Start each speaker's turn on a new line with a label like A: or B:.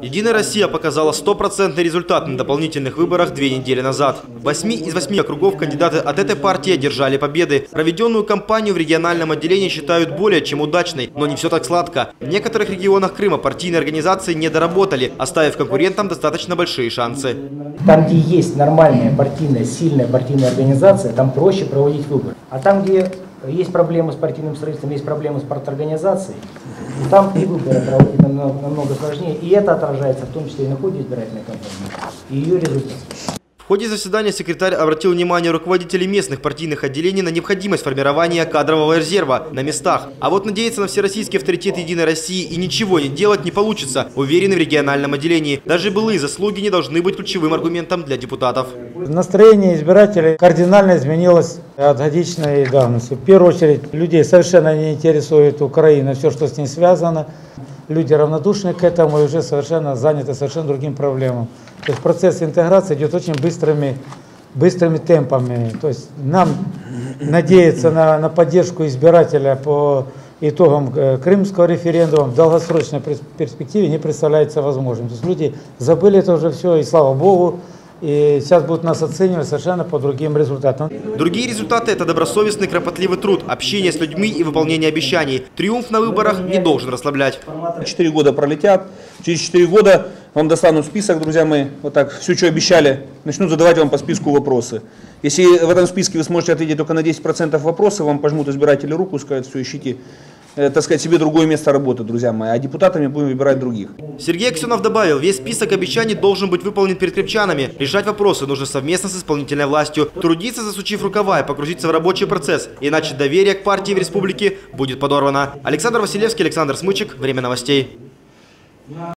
A: Единая Россия показала стопроцентный результат на дополнительных выборах две недели назад. Восьми из восьми округов кандидаты от этой партии одержали победы. Проведенную кампанию в региональном отделении считают более чем удачной, но не все так сладко. В некоторых регионах Крыма партийные организации не доработали, оставив конкурентам достаточно большие шансы.
B: Там, где есть нормальная партийная, сильная партийная организация, там проще проводить выборы. А там, где есть проблемы с партийным строительством, есть проблемы с парторганизацией, там и выборы проводить намного, намного сложнее. И это отражается в том числе и на ходе избирательной кампании, и ее результате.
A: В ходе заседания секретарь обратил внимание руководителей местных партийных отделений на необходимость формирования кадрового резерва на местах. А вот надеяться на всероссийский авторитет Единой России и ничего не делать не получится, уверены в региональном отделении. Даже былые заслуги не должны быть ключевым аргументом для депутатов.
C: Настроение избирателей кардинально изменилось от годичной давности. В первую очередь, людей совершенно не интересует Украина, все, что с ней связано. Люди равнодушны к этому и уже совершенно заняты совершенно другим проблемам. То есть процесс интеграции идет очень быстрыми, быстрыми темпами. То есть нам надеяться на, на поддержку избирателя по итогам э, крымского референдума в долгосрочной перс- перспективе не представляется возможным. То есть люди забыли это уже все, и слава богу, и сейчас будут нас оценивать совершенно по другим результатам.
A: Другие результаты – это добросовестный кропотливый труд, общение с людьми и выполнение обещаний. Триумф на выборах не должен расслаблять.
D: Четыре года пролетят, через четыре года вам достанут список, друзья мои, вот так, все, что обещали, начнут задавать вам по списку вопросы. Если в этом списке вы сможете ответить только на 10% вопросов, вам пожмут избиратели руку, скажут, все, ищите, так сказать, себе другое место работы, друзья мои, а депутатами будем выбирать других.
A: Сергей Аксенов добавил, весь список обещаний должен быть выполнен перед крепчанами. Решать вопросы нужно совместно с исполнительной властью. Трудиться, засучив рукава и погрузиться в рабочий процесс. Иначе доверие к партии в республике будет подорвано. Александр Василевский, Александр Смычек. Время новостей.